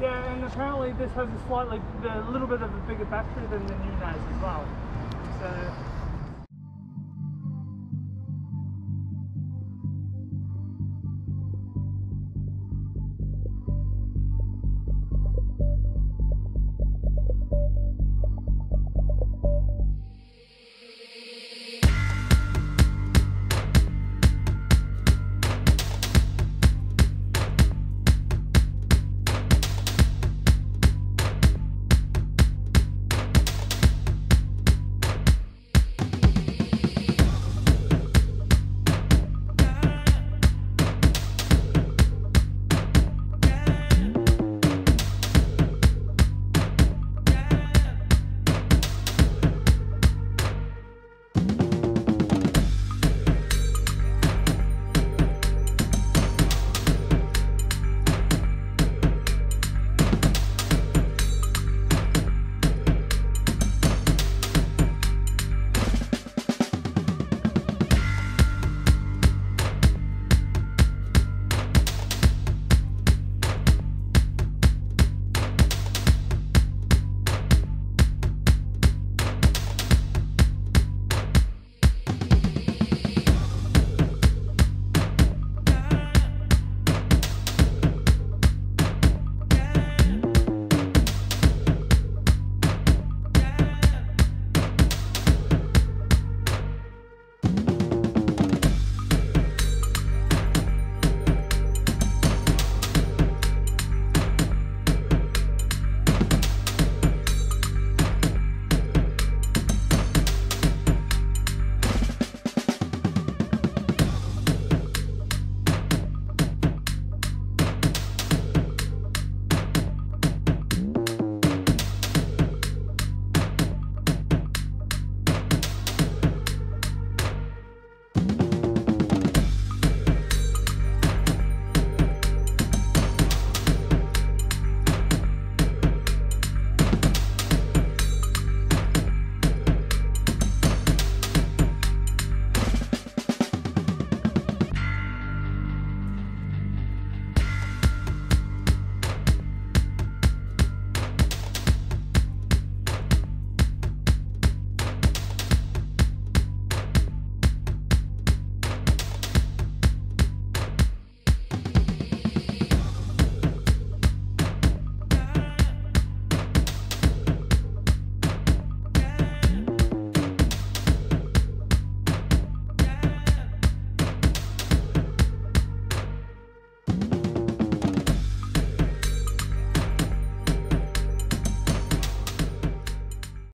Yeah, and apparently this has a slightly, a little bit of a bigger battery than the new NAS as well.